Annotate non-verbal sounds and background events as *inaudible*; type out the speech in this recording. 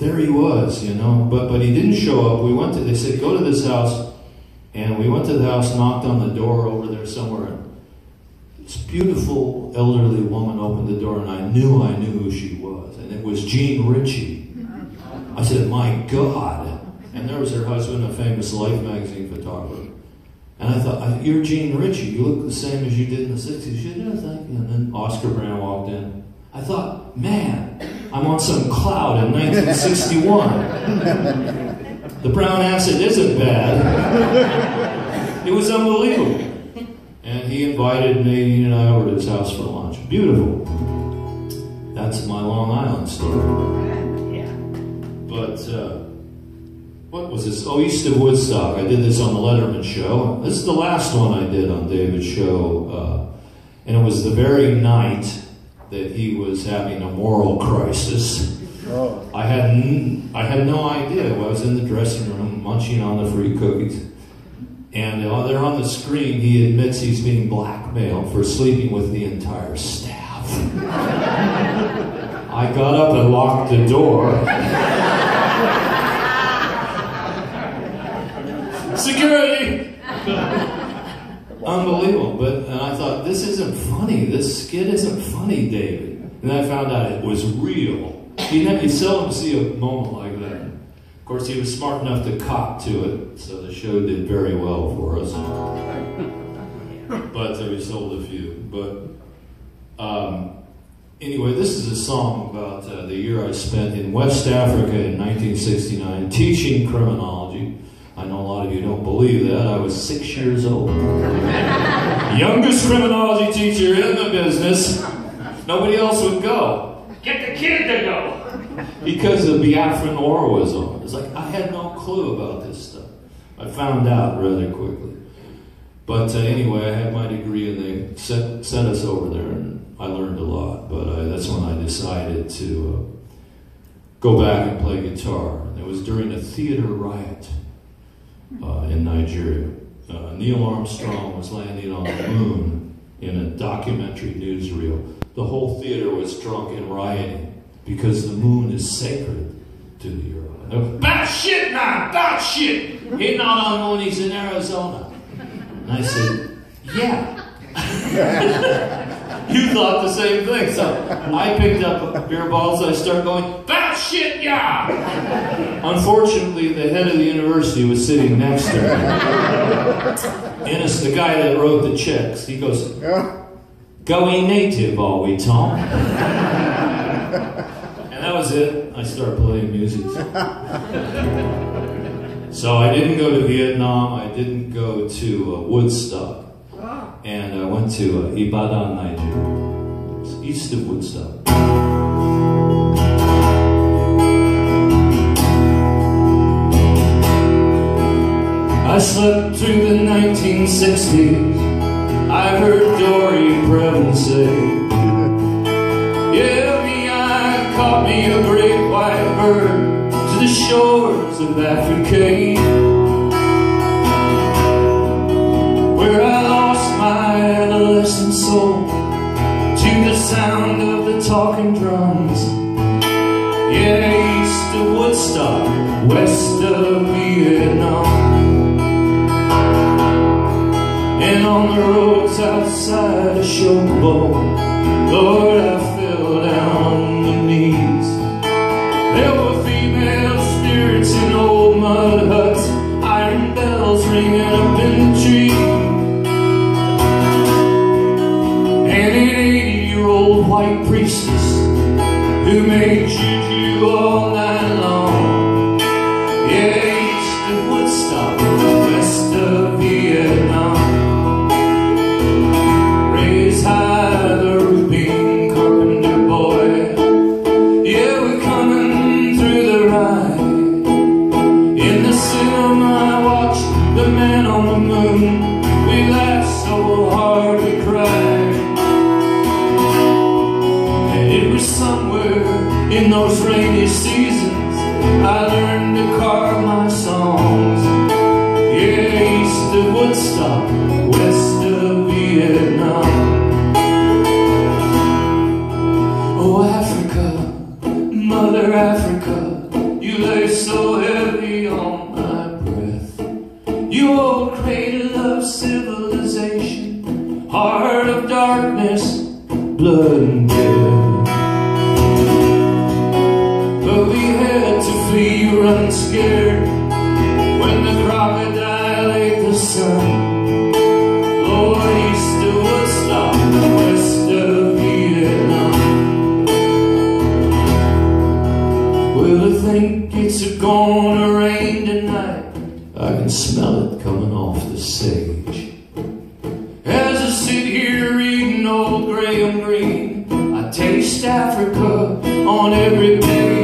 there he was, you know. But but he didn't show up. We went to. They said go to this house, and we went to the house, knocked on the door over there somewhere. And this beautiful elderly woman opened the door, and I knew I knew who she was, and it was Jean Ritchie. I said, my God. And there was her husband, a famous Life magazine photographer. And I thought, you're Jean Ritchie. You look the same as you did in the 60s. She said, yeah, thank you. And then Oscar Brand walked in. I thought, man, I'm on some cloud in 1961. the brown acid isn't bad. It was unbelievable. And he invited Nadine and I over to his house for lunch. Beautiful. That's my Long Island story. But uh, what was this? Oh, East of Woodstock. I did this on the Letterman show. This is the last one I did on David's show. Uh, and it was the very night that he was having a moral crisis. Oh. I had n- I had no idea. I was in the dressing room munching on the free cookies, and uh, there on the screen he admits he's being blackmailed for sleeping with the entire staff. *laughs* I got up and locked the door. Security! Unbelievable. But and I thought, this isn't funny. This skit isn't funny, David. And I found out it was real. You, you seldom see a moment like that. Of course, he was smart enough to cop to it, so the show did very well for us. but we sold a few. But um, anyway, this is a song about uh, the year I spent in West Africa in 1969 teaching criminology. I know a lot of you don't believe that. I was six years old. Youngest criminology teacher in the business. Nobody else would go. Get the kid to go. Because the Biafran War was on. It's like I had no clue about this stuff. I found out rather quickly. But uh, anyway, I had my degree and they sent, sent us over there and I learned a lot. But uh, that's when I decided to uh, go back and play guitar. And It was during a theater riot uh, in Nigeria. Uh, Neil Armstrong was landing on the moon in a documentary newsreel. The whole theater was drunk and rioting because the moon is sacred to the earth. That shit now, that shit. He's not on moon, he's in Arizona. And I said, yeah. *laughs* you thought the same thing. So I picked up beer bottles. I started going, that shit, yeah. Unfortunately, the head of the university was sitting next to me. Ennis, the guy that wrote the checks, he goes, going native, are we, Tom? and that was it. I started playing music. So I didn't go to Vietnam. I didn't go to uh, Woodstock and I went to uh, Ibadan, Nigeria. It's east of Woodstock. Slept through the 1960s. I heard Dory Previn say, Yeah, me, I caught me a great white bird to the shores of Africa. Where I lost my adolescent soul to the sound of the talking drums. Yeah, east of Woodstock, west of Vietnam. On the roads outside of Oshogbo, Lord, I fell down the knees. There were female spirits in old mud huts, iron bells ringing up in the trees. white priestess who made juju all It was somewhere in those rainy seasons I learned to carve my songs Yeah, east of Woodstock, west of Vietnam Oh, Africa, Mother Africa You lay so heavy on my breath. You old cradle of civilization, heart of darkness, blood and death. Flee, run scared when the crocodile ate the sun. Lord, east of Woodstock, west of Vietnam. Well, I think it's gonna rain tonight. I can smell it coming off the sage. As I sit here reading old Graham Greene, I taste Africa on every page.